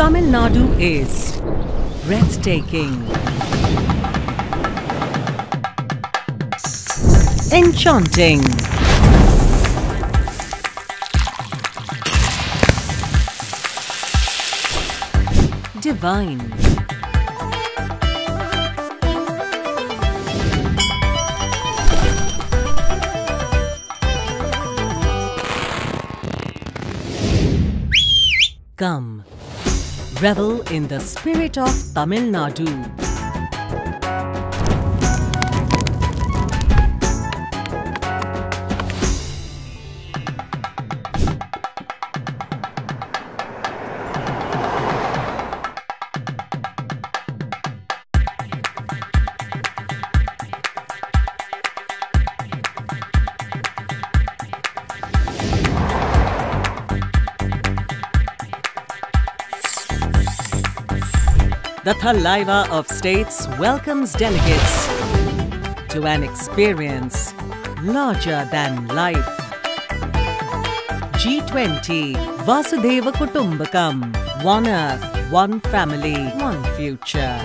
Nadu is breathtaking, enchanting, divine. Come, revel in the spirit of Tamil Nadu. the Thalaiva of States welcomes delegates to an experience larger than life. G20 Vasudhaiva Kutumbakam One Earth, One Family, One Future.